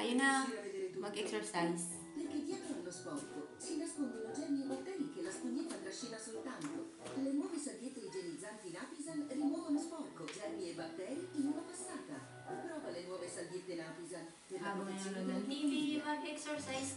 tayo na mag-exercise. Perché dietro allo sporco si nascondono germi e batteri che la spugnetta trascina soltanto. Le nuove salviette igienizzanti Napisan rimuovono sporco, germi e batteri in una passata. Prova le nuove salviette Napisan per la protezione nanonood ng della tua TV, mag-exercise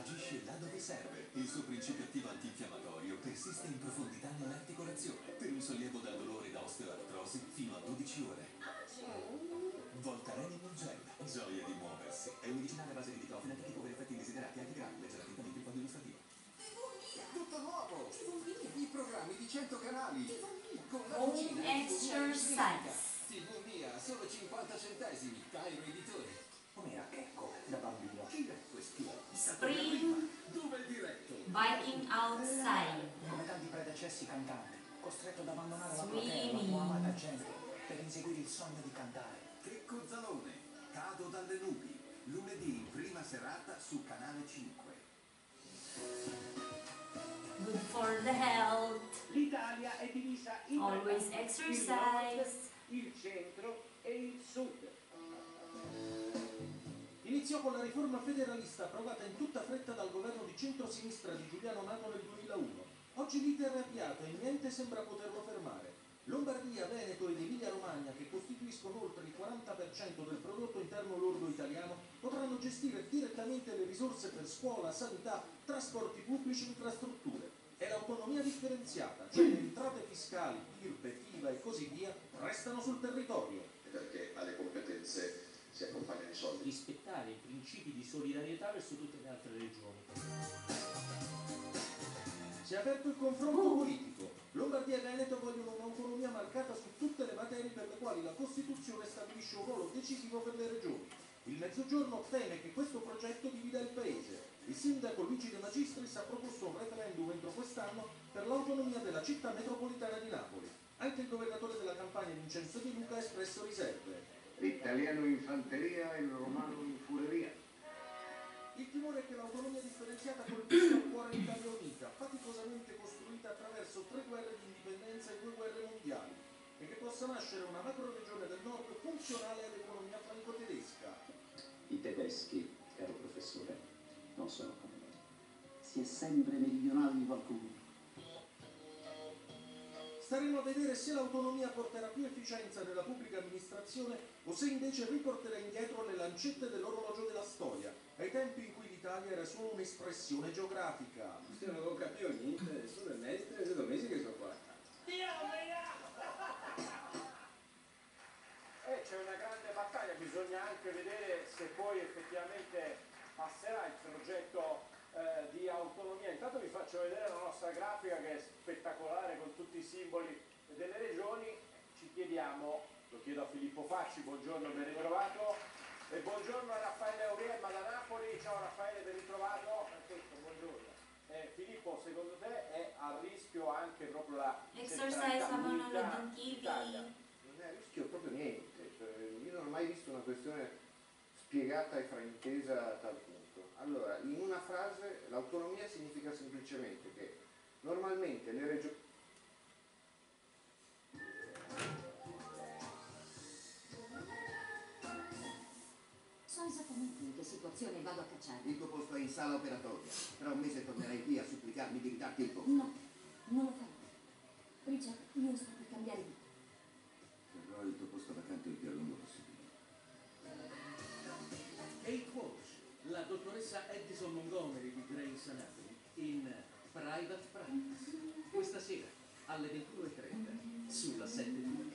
Il suo segreto. Voltaren Gel 2% agisce là dove serve. Il suo principio attivo antinfiammatorio persiste in profondità nell'articolazione per un sollievo dal dolore da osteoartrosi fino a 12 ore. Voltaren Gel, gioia di muoversi. È un medicinale a base di diclofenac che può avere effetti indesiderati anche gravi. Attentamente il foglio illustrativo. Tutto nuovo! I programmi di 100 canali! Con la Home exercise. TV Mia, solo 50 centesimi, Cairo Editore. Spring Dove è diretto? biking outside. Come tanti predecessi cantanti, costretto ad abbandonare la Swimming. la sua amata gente, per inseguire il sogno di cantare. Checco Zalone. Cado dalle nubi. Lunedì in prima serata su Canale 5. Good for the health. L'Italia è divisa in Always exercise. il centro e il sud. Iniziò con la riforma federalista approvata in tutta fretta dal governo di centrosinistra di Giuliano Nato nel 2001. Oggi l'iter è avviato e niente sembra poterlo fermare. Lombardia, Veneto ed Emilia-Romagna, che costituiscono oltre il 40% del prodotto interno lordo italiano, potranno gestire direttamente le risorse per scuola, sanità, trasporti pubblici e infrastrutture. È l'autonomia differenziata, cioè le entrate fiscali, IRPE, IVA e così via, restano sul territorio. perché alle competenze si accompagnano i soldi. rispettare i principi di solidarietà verso tutte le altre regioni. Si è aperto il confronto politico. Lombardia e Veneto vogliono un'autonomia marcata su tutte le materie per le quali la Costituzione stabilisce un ruolo decisivo per le regioni. Il Mezzogiorno teme che questo progetto divida il paese. Il sindaco Luigi De Magistris ha proposto un referendum entro quest'anno per l'autonomia della città metropolitana di Napoli. Anche il governatore della campagna Vincenzo Di Luca ha espresso riserve. L'italiano in fanteria e il romano in fureria. Il timore è che l'autonomia differenziata colpisca il cuore d'Italia unita, faticosamente costruita attraverso tre guerre di indipendenza e due guerre mondiali, e che possa nascere una macro-regione del nord funzionale all'economia franco-tedesca. I tedeschi, caro professore, non sono come noi. Si è sempre meridionali di qualcuno. Staremo a vedere se l'autonomia porterà più efficienza nella pubblica amministrazione o se invece riporterà indietro le lancette dell'orologio della storia, ai tempi in cui l'Italia era solo un'espressione geografica. Se non capito niente, sono mesi, tre due mesi che sono qua. E c'è una grande battaglia, bisogna anche vedere se poi effettivamente passerà il progetto eh, di autonomia. Intanto vi faccio vedere la nostra grafica che è spettacolare con tutti i simboli delle regioni. Ci chiediamo, lo chiedo a Filippo Facci, buongiorno, ben ritrovato. E buongiorno a Raffaele Aurema da Napoli, ciao Raffaele, ben ritrovato. Perfetto, buongiorno. Eh, Filippo, secondo te è a rischio anche proprio la Exercise. Non è a rischio proprio niente, cioè, io non ho mai visto una questione spiegata e fraintesa tal punto. Allora, in una frase l'autonomia significa semplicemente che normalmente le regioni So esattamente in che situazione vado a cacciare. Il tuo posto è in sala operatoria. Tra un mese tornerai qui a supplicarmi di ridarti il posto. No, non lo farò. Richard, io sto per cambiare vita. Terrò il tuo posto vacante il più a lungo dottoressa Edison Montgomery di Grace Anatomy in Private Practice. Questa sera alle 21.30 sulla 7 TV.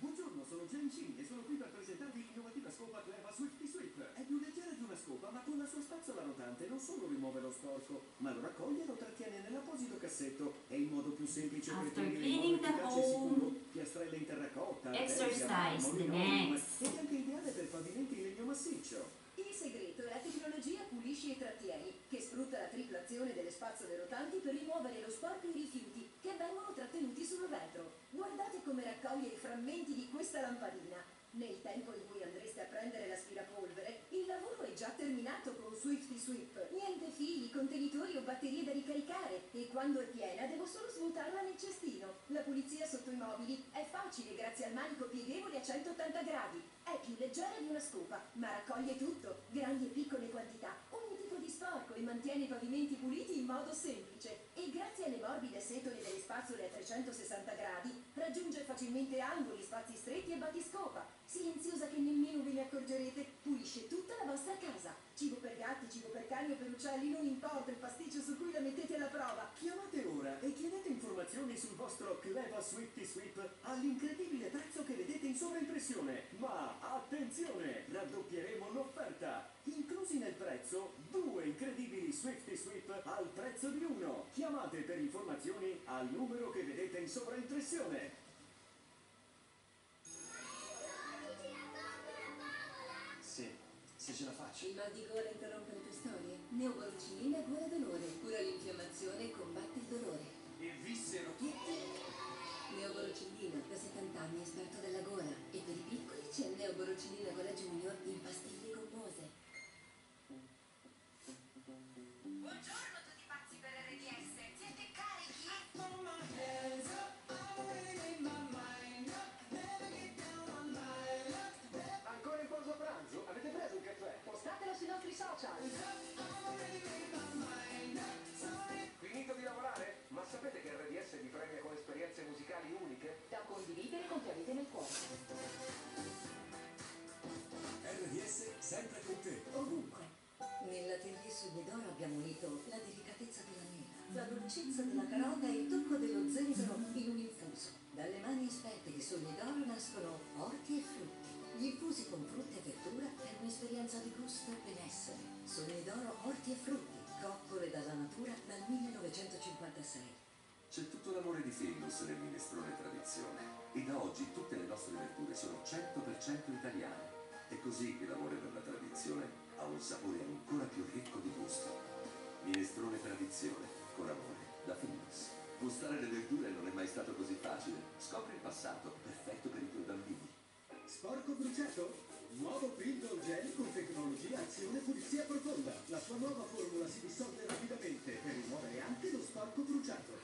Buongiorno, sono Jen Chin e sono qui per presentarvi l'innovativa scopa Cleva Swifty Sweep. È più leggera di una scopa, ma con la sua spazzola rotante non solo rimuove lo sporco, ma lo raccoglie e lo trattiene nell'apposito cassetto. È il modo più semplice per After pulire in cleaning modo the efficace e sicuro piastrelle in terracotta, exercise the next. ed è anche ideale per pavimenti in legno massiccio. Il segreto è la tecnologia Pulisci e Trattieni, che sfrutta la tripla azione delle spazzole rotanti per rimuovere lo sporco e i rifiuti che vengono trattenuti sul vetro. Guardate come raccoglie i frammenti di questa lampadina. Nel tempo in cui andreste a prendere l'aspirapolvere, il lavoro è già terminato con Swifty Sweep. Niente fili, contenitori o batterie da ricaricare e quando è piena devo solo svuotarla nel cestino. La pulizia sotto i mobili è facile grazie al manico pieghevole a 180 gradi. È più leggera di una scopa, ma raccoglie tutto, grandi e piccole quantità, ogni tipo di sporco e mantiene i pavimenti puliti in modo semplice. Grazie alle morbide setole delle spazzole a 360 gradi raggiunge facilmente angoli, spazi stretti e battiscopa. Silenziosa che nemmeno ve ne accorgerete, pulisce tutta la vostra casa. Cibo per gatti, cibo per cani o per uccelli, non importa il pasticcio su cui la mettete alla prova. Chiamate ora e chiedete informazioni sul vostro Cleva Swifty Sweep all'incredibile prezzo che vedete in sovraimpressione. Ma attenzione, raddoppieremo l'offerta. Inclusi nel prezzo due incredibili Swifty Sweep al prezzo di uno. Chiamate per informazioni al numero che vedete in sovraimpressione. Sì, se ce la faccio. Il mal di gola interrompe le tue storie? Neogorcinina guarda dolore, cura l'infiammazione e combatte il dolore. E vissero tutti? Neogorocillina, da 70 anni esperto della gola. E per i piccoli c'è il Neogorocillina Gola Junior in pastiglie Nell'atelier Sognedoro abbiamo unito la delicatezza della mela, la dolcezza della carota e il tocco dello zenzero in un infuso. Dalle mani esperte di Sognedoro nascono orti e frutti. Gli infusi con frutta e verdura per un'esperienza di gusto e benessere. Sognedoro orti e frutti, coccole dalla natura dal 1956. C'è tutto l'amore di Findus nel minestrone tradizione e da oggi tutte le nostre verdure sono 100% italiane. È così che l'amore per la tradizione ha un sapore ancora più ricco di gusto. Minestrone tradizione con amore da Findus. Gustare le verdure non è mai stato così facile. Scopri il passato, perfetto per i tuoi bambini. Sporco bruciato? Nuovo Pringle Gel con tecnologia azione pulizia profonda. La sua nuova formula si dissolve rapidamente per rimuovere anche lo sporco bruciato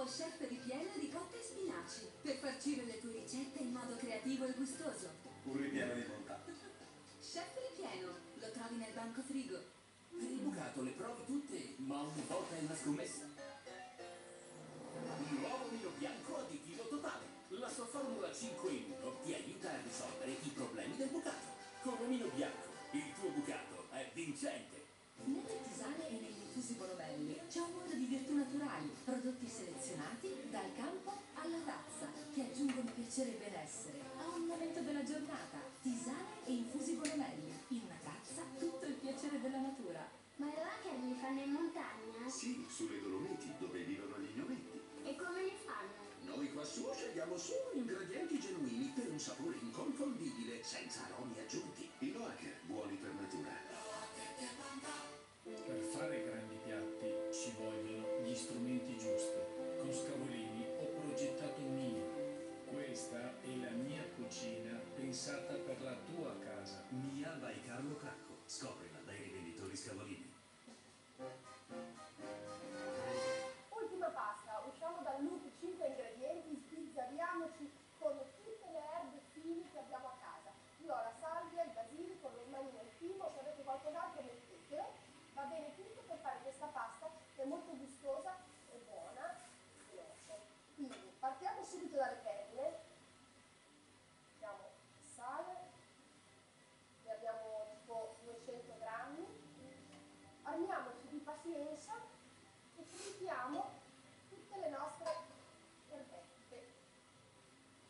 Nuovo chef ripieno di cotte e spinaci per farcire le tue ricette in modo creativo e gustoso. Un ripieno di bontà. Chef ripieno, lo trovi nel banco frigo. Per il bucato le provi tutte, ma ogni volta è una scommessa. Nuovo vino bianco additivo totale. La sua formula 5 in 1 ti aiuta a risolvere i problemi del bucato. Con vino bianco, il tuo bucato è vincente. Nelle naturali, prodotti selezionati dal campo alla tazza, che aggiungono piacere e benessere a ogni momento della giornata. Tisane e infusi Bonomelli, in una tazza tutto il piacere della natura. Ma le vacche li fanno in montagna? Sì, sulle Dolomiti, dove vivono gli gnometti. E come li fanno? Noi quassù scegliamo solo ingredienti genuini per un sapore inconfondibile, senza aromi aggiunti. Il Noacher, pensata per la tua casa. Mia by Carlo Cracco. Scoprila dai rivenditori Scavolini. Ultima pasta, usciamo dal loop 5 ingredienti, sbizzarriamoci con tutte le erbe fini che abbiamo a casa. Io ho la salvia, il basilico, lo smanino, il timo, se avete qualcos'altro mettetelo. Va bene tutto per fare questa pasta che è molto gustosa e buona. veloce. Quindi partiamo subito dalle perle. Mettiamo il sale, ne abbiamo tipo 200 grammi. Armiamoci di pazienza e fritiamo tutte le nostre erbette.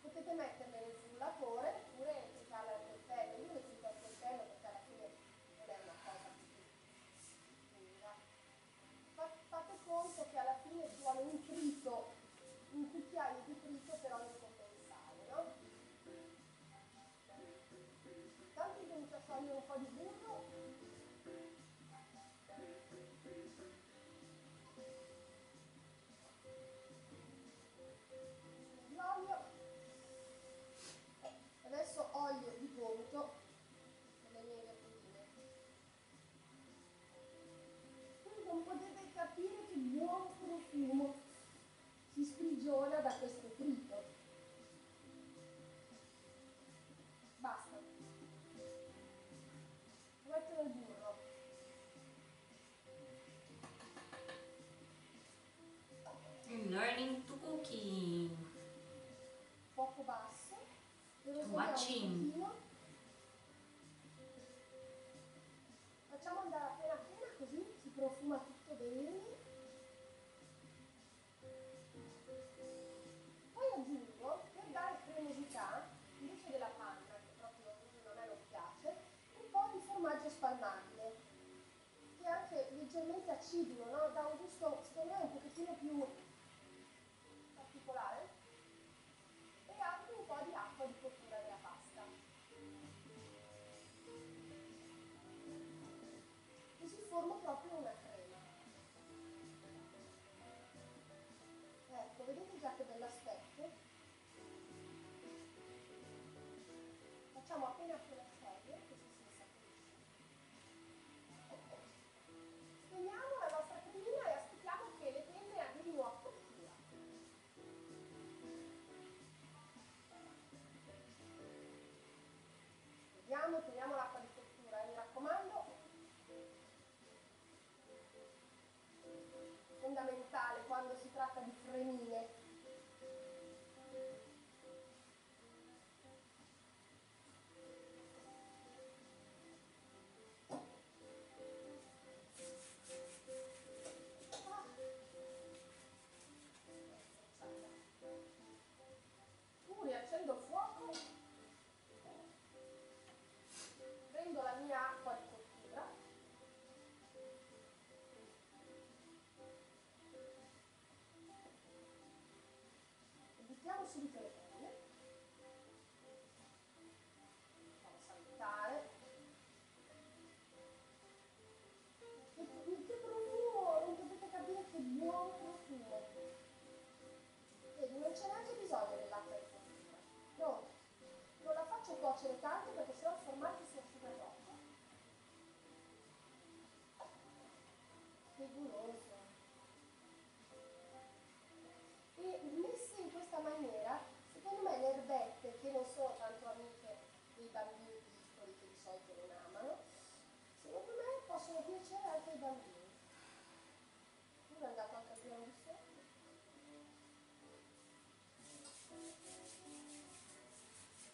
Potete metterle nel frullatore oppure frullarle al coltello. Io le frullo al coltello perché alla fine non è una cosa. Fa- Fate conto che alla fine ci vuole un trito, un cucchiaio di trito per ogni compensale, no? Tanto comincia a sciogliere un po' di burro profumo si sprigiona da questo trito basta. Metto il burro. Learning to cooking. fuoco basso. Saliamo Watching. un facciamo andare appena appena così si profuma tutto bene leggermente acidulo no? dà un gusto secondo me un pochettino più particolare e anche un po' di acqua di cottura della pasta. Così formo proprio una crema. Ecco, vedete già che bell'aspetto? Facciamo appena appena Teniamo l'acqua di cottura, eh, mi raccomando. Fondamentale quando si tratta di fremine. E buttiamo subito le penne facciamo saltare che, che profumo non potete capire che buon profumo vedi non c'è neanche bisogno dell'acqua di cottura no non la faccio cuocere tanto perché sennò il formaggio si asciuga troppo. Che guloso. Bambini piccoli che di solito non amano, secondo me possono piacere anche ai bambini. Tu è andato anche al piano di sotto?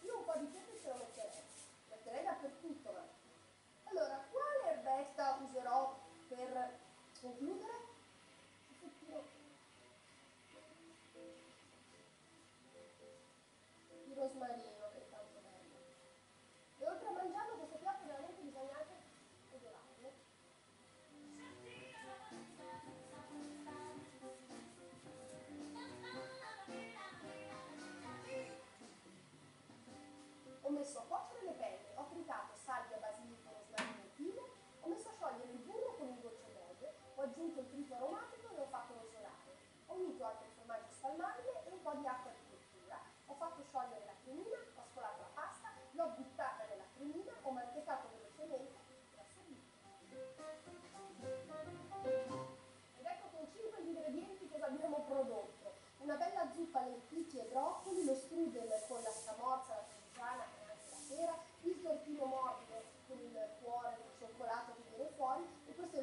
Io un po' di pepe ce lo metterei, metterei dappertutto, ma... Allora, quale erbetta userò per concludere? Di rosmarino, ho messo a cuocere le penne, ho tritato salvia, basilico, rosmarino e timo, ho messo a sciogliere il burro con un goccio d'olio, ho aggiunto il trito aromatico e ho fatto rosolare. Ho unito anche il formaggio spalmabile e un po' di acqua di cottura, ho fatto sciogliere la cremina, ho scolato la pasta, l'ho buttata nella cremina, ho mantecato velocemente e ho servito. Ed ecco con 5 gli ingredienti che abbiamo prodotto. Una bella zuppa lenticchie e broccoli, lo strudel con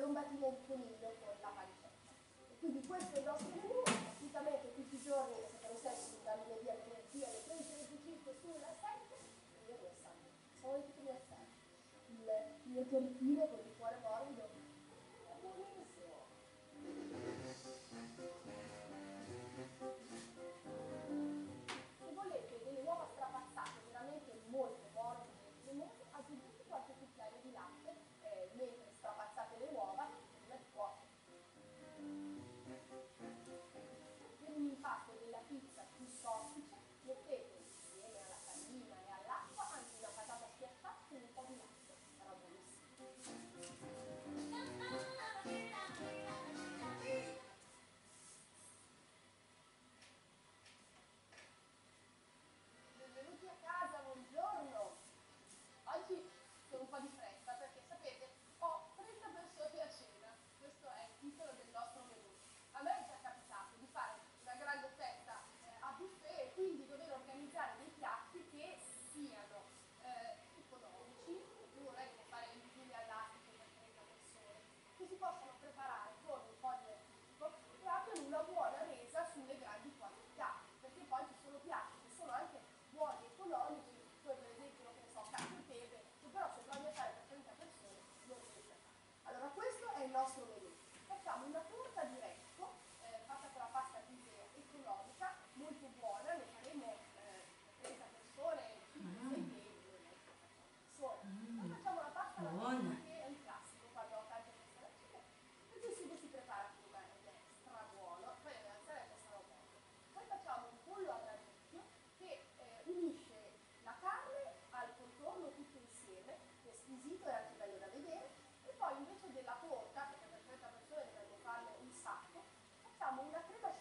lombatina di Polillo con la pancetta. E quindi questo è il nostro menù, praticamente tutti i giorni le sappiamo sempre da lunedì al venerdì alle 13.25 sulla 7, io lo so, solito la 7. Il mio tortino con il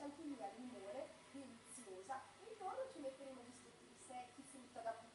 anche lì all'umore, deliziosa. Intorno ci metteremo gli stecchi secchi, frutta da buttare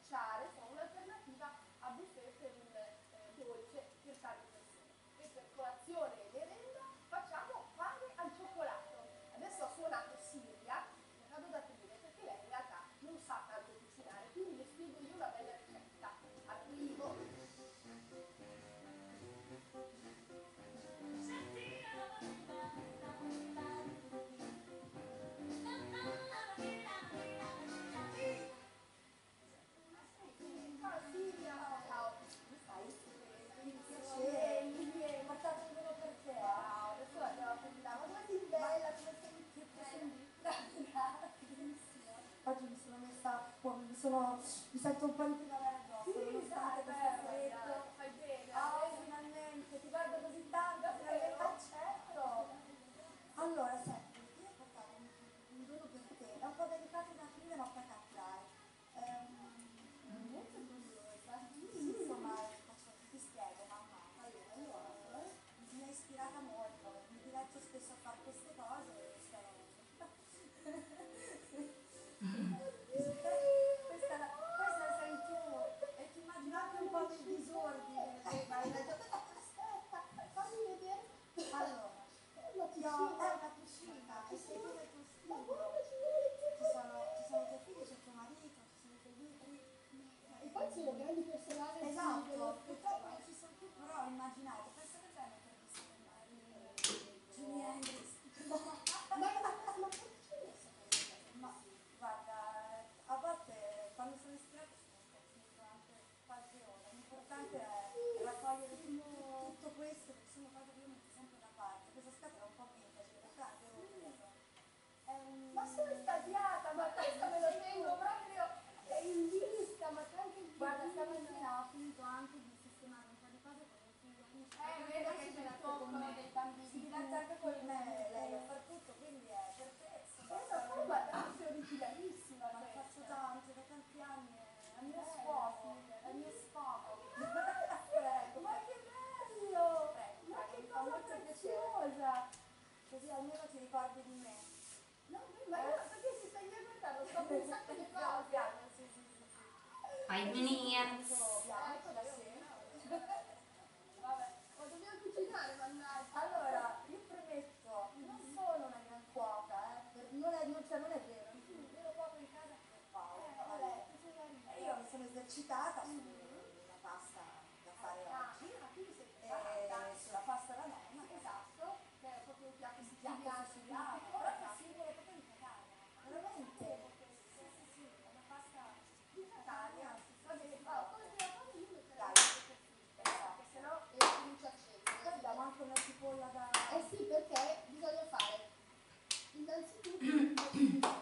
sono, mi sento un Ai Gniers. Vabbè. Allora, io premetto, non sono una gran cuoca. Eh, cioè, non è, vero, eh, io mi sono esercitata sulla pasta da fare oggi. Ah, sulla pasta alla nonna. Esatto, che è proprio un piatto siciliano. Eh sì, perché bisogna fare innanzitutto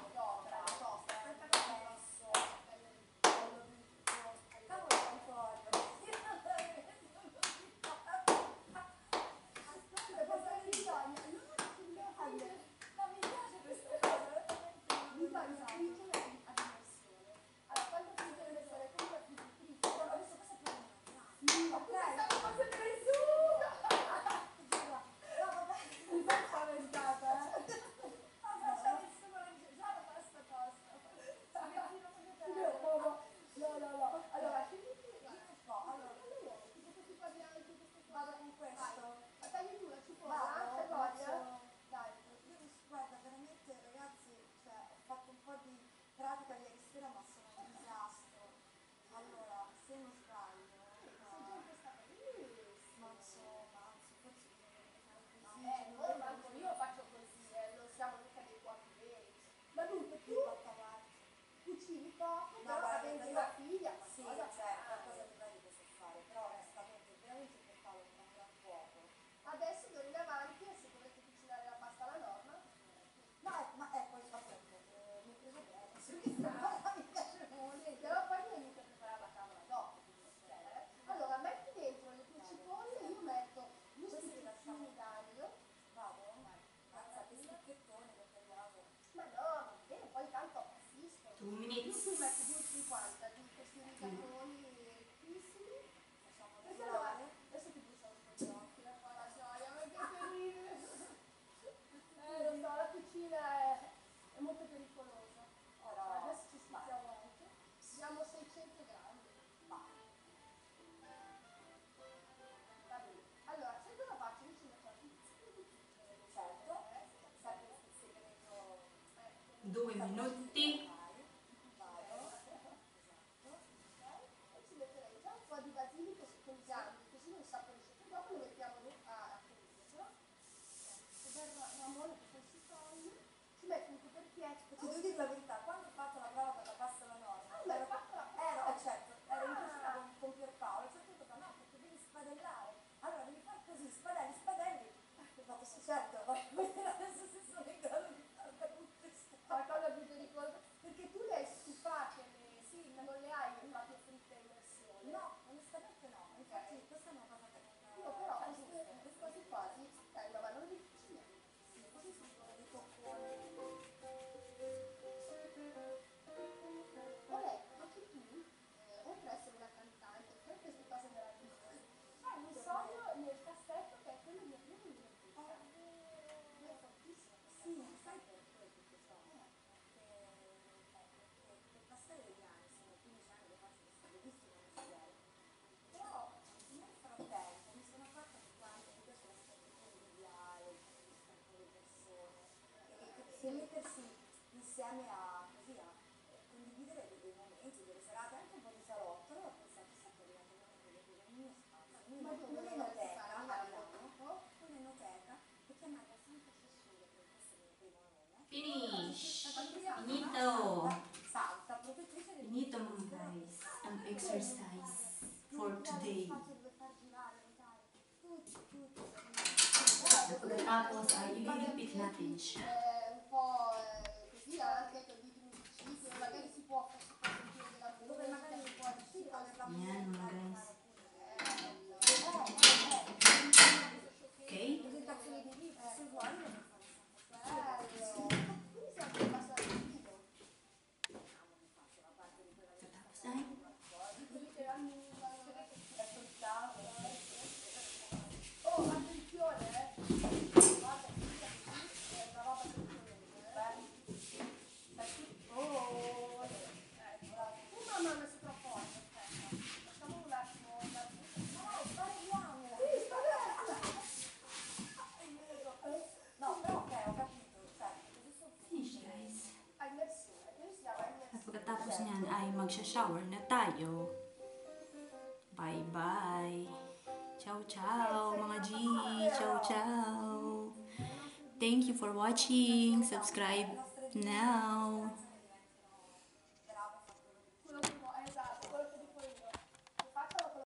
O mineirense. insieme a, così, a condividere dei, momenti, delle serate, anche un po' di salotto, ho pensato che diventa una delle cose del un'enoteca un'enoteca che chiamava Santa Cecilia, che questo è il mio primo nome. Finito! Salta, protettrice del Finito guys, an exercise for today. The apples are a little bit nothing. Amen. magsha-shower na tayo. Bye-bye. Ciao-ciao, mga G. Ciao-ciao. Thank you for watching. Subscribe now.